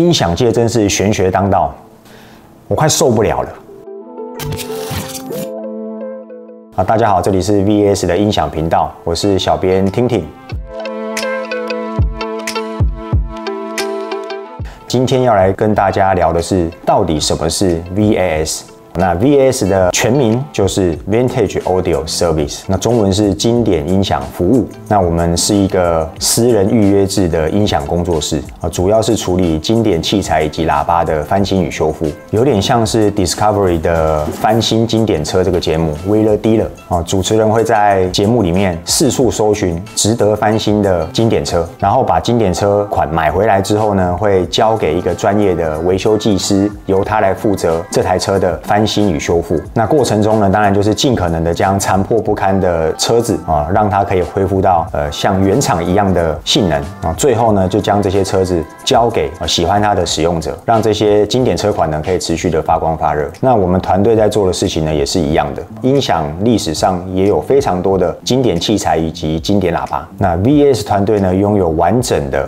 音响界真是玄学当道，我快受不了了。啊，大家好，这里是 VS 的音响频道，我是小编听听。今天要来跟大家聊的是，到底什么是 VAS？那 V S 的全名就是 Vintage Audio Service，那中文是经典音响服务。那我们是一个私人预约制的音响工作室啊，主要是处理经典器材以及喇叭的翻新与修复，有点像是 Discovery 的翻新经典车这个节目 w h e e l Dealer 啊，主持人会在节目里面四处搜寻值得翻新的经典车，然后把经典车款买回来之后呢，会交给一个专业的维修技师，由他来负责这台车的翻。新与修复，那过程中呢，当然就是尽可能的将残破不堪的车子啊，让它可以恢复到呃像原厂一样的性能啊。最后呢，就将这些车子交给喜欢它的使用者，让这些经典车款呢可以持续的发光发热。那我们团队在做的事情呢，也是一样的。音响历史上也有非常多的经典器材以及经典喇叭，那 VS 团队呢拥有完整的。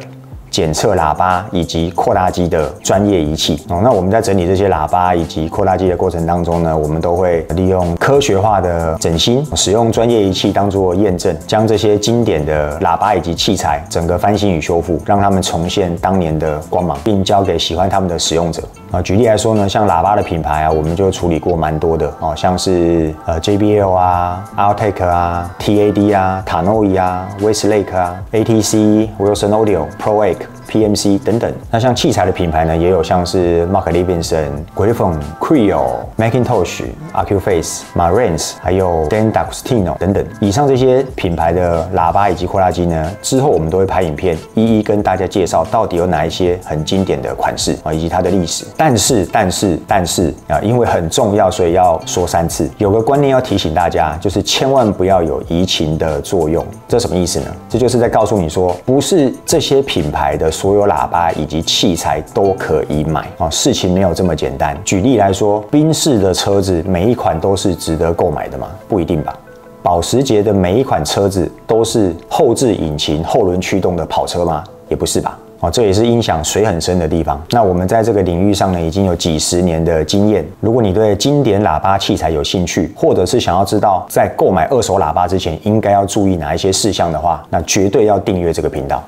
检测喇叭以及扩大机的专业仪器。哦，那我们在整理这些喇叭以及扩大机的过程当中呢，我们都会利用科学化的整芯，使用专业仪器当做验证，将这些经典的喇叭以及器材整个翻新与修复，让他们重现当年的光芒，并交给喜欢他们的使用者。啊。举例来说呢，像喇叭的品牌啊，我们就处理过蛮多的哦，像是呃 JBL 啊、Altec 啊、TAD 啊、塔诺伊啊、Westlake 啊、ATC、Wilson Audio、ProAc。PMC 等等，那像器材的品牌呢，也有像是 Mark Levinson、Griffin、Creo、Macintosh、Acuface、Marantz，还有 Dan D'Agostino 等等。以上这些品牌的喇叭以及扩大机呢，之后我们都会拍影片，一一跟大家介绍到底有哪一些很经典的款式啊，以及它的历史。但是，但是，但是啊，因为很重要，所以要说三次。有个观念要提醒大家，就是千万不要有移情的作用。这什么意思呢？这就是在告诉你说，不是这些品牌的。所有喇叭以及器材都可以买啊，事情没有这么简单。举例来说，宾士的车子每一款都是值得购买的吗？不一定吧。保时捷的每一款车子都是后置引擎、后轮驱动的跑车吗？也不是吧。哦，这也是音响水很深的地方。那我们在这个领域上呢，已经有几十年的经验。如果你对经典喇叭器材有兴趣，或者是想要知道在购买二手喇叭之前应该要注意哪一些事项的话，那绝对要订阅这个频道。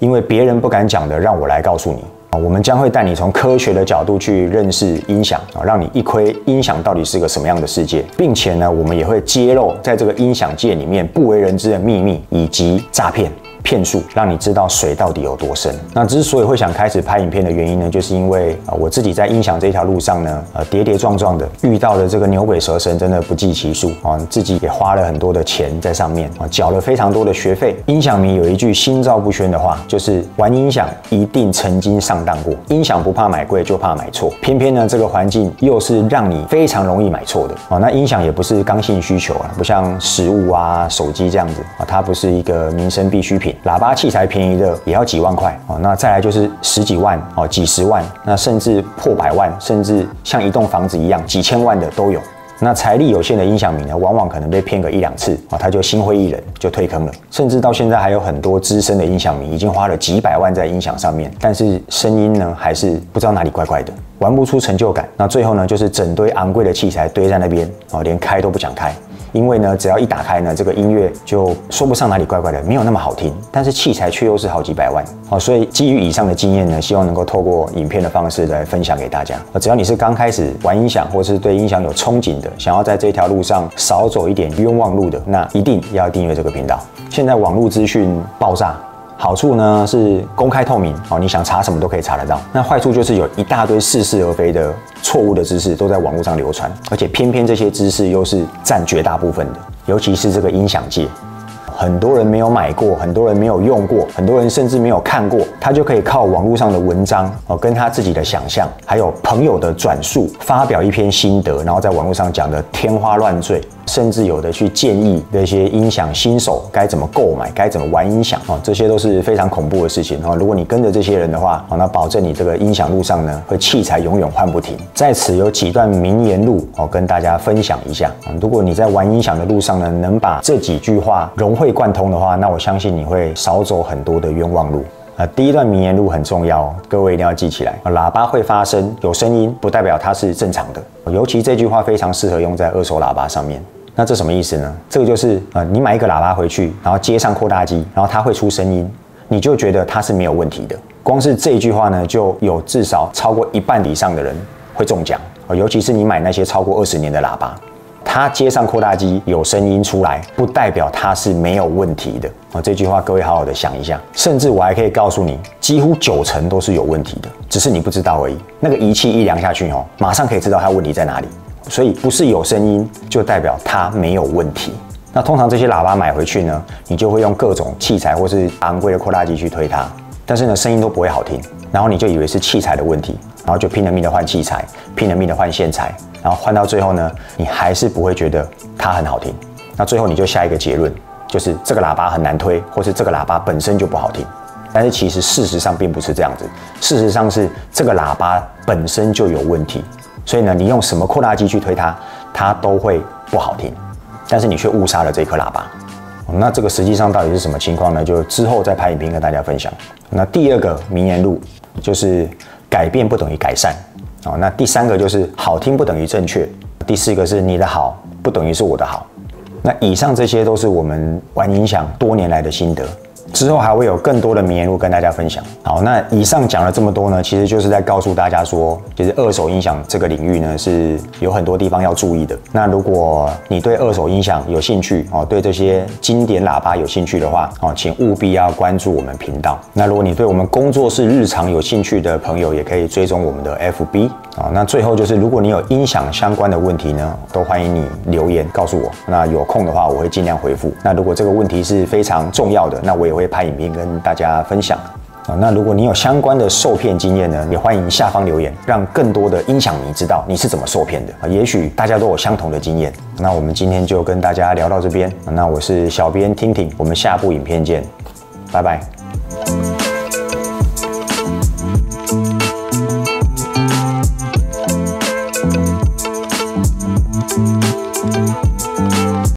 因为别人不敢讲的，让我来告诉你啊！我们将会带你从科学的角度去认识音响啊，让你一窥音响到底是个什么样的世界，并且呢，我们也会揭露在这个音响界里面不为人知的秘密以及诈骗。骗术，让你知道水到底有多深。那之所以会想开始拍影片的原因呢，就是因为啊，我自己在音响这条路上呢，呃，跌跌撞撞的遇到的这个牛鬼蛇神真的不计其数啊，自己也花了很多的钱在上面啊，缴了非常多的学费。音响迷有一句心照不宣的话，就是玩音响一定曾经上当过。音响不怕买贵，就怕买错。偏偏呢，这个环境又是让你非常容易买错的啊。那音响也不是刚性需求啊，不像食物啊、手机这样子啊，它不是一个民生必需品。喇叭器材便宜的也要几万块哦，那再来就是十几万哦，几十万，那甚至破百万，甚至像一栋房子一样几千万的都有。那财力有限的音响迷呢，往往可能被骗个一两次啊，他就心灰意冷，就退坑了。甚至到现在还有很多资深的音响迷已经花了几百万在音响上面，但是声音呢还是不知道哪里怪怪的，玩不出成就感。那最后呢，就是整堆昂贵的器材堆在那边啊，连开都不想开。因为呢，只要一打开呢，这个音乐就说不上哪里怪怪的，没有那么好听，但是器材却又是好几百万，好，所以基于以上的经验呢，希望能够透过影片的方式来分享给大家。只要你是刚开始玩音响，或是对音响有憧憬的，想要在这条路上少走一点冤枉路的，那一定要订阅这个频道。现在网络资讯爆炸。好处呢是公开透明哦，你想查什么都可以查得到。那坏处就是有一大堆似是而非的错误的知识都在网络上流传，而且偏偏这些知识又是占绝大部分的，尤其是这个音响界。很多人没有买过，很多人没有用过，很多人甚至没有看过，他就可以靠网络上的文章哦，跟他自己的想象，还有朋友的转述，发表一篇心得，然后在网络上讲的天花乱坠，甚至有的去建议那些音响新手该怎么购买，该怎么玩音响哦，这些都是非常恐怖的事情哦。如果你跟着这些人的话，哦，那保证你这个音响路上呢，会器材永远换不停。在此有几段名言录哦，跟大家分享一下。如果你在玩音响的路上呢，能把这几句话融会。贯通的话，那我相信你会少走很多的冤枉路。啊，第一段名言录很重要，各位一定要记起来。喇叭会发声，有声音不代表它是正常的。尤其这句话非常适合用在二手喇叭上面。那这什么意思呢？这个就是呃，你买一个喇叭回去，然后接上扩大机，然后它会出声音，你就觉得它是没有问题的。光是这一句话呢，就有至少超过一半以上的人会中奖。尤其是你买那些超过二十年的喇叭。它接上扩大机有声音出来，不代表它是没有问题的啊！这句话各位好好的想一下。甚至我还可以告诉你，几乎九成都是有问题的，只是你不知道而已。那个仪器一量下去哦，马上可以知道它问题在哪里。所以不是有声音就代表它没有问题。那通常这些喇叭买回去呢，你就会用各种器材或是昂贵的扩大机去推它，但是呢声音都不会好听，然后你就以为是器材的问题，然后就拼了命的换器材，拼了命的换线材。然后换到最后呢，你还是不会觉得它很好听。那最后你就下一个结论，就是这个喇叭很难推，或是这个喇叭本身就不好听。但是其实事实上并不是这样子，事实上是这个喇叭本身就有问题。所以呢，你用什么扩大机去推它，它都会不好听。但是你却误杀了这颗喇叭。那这个实际上到底是什么情况呢？就之后再拍影片跟大家分享。那第二个名言录就是改变不等于改善。哦，那第三个就是好听不等于正确，第四个是你的好不等于是我的好，那以上这些都是我们玩音响多年来的心得。之后还会有更多的名言录跟大家分享。好，那以上讲了这么多呢，其实就是在告诉大家说，其实二手音响这个领域呢是有很多地方要注意的。那如果你对二手音响有兴趣哦，对这些经典喇叭有兴趣的话哦，请务必要关注我们频道。那如果你对我们工作室日常有兴趣的朋友，也可以追踪我们的 FB 啊。那最后就是，如果你有音响相关的问题呢，都欢迎你留言告诉我。那有空的话，我会尽量回复。那如果这个问题是非常重要的，那我也会。会拍影片跟大家分享啊。那如果你有相关的受骗经验呢，也欢迎下方留言，让更多的音响迷知道你是怎么受骗的啊。也许大家都有相同的经验。那我们今天就跟大家聊到这边。那我是小编听听，我们下部影片见，拜拜。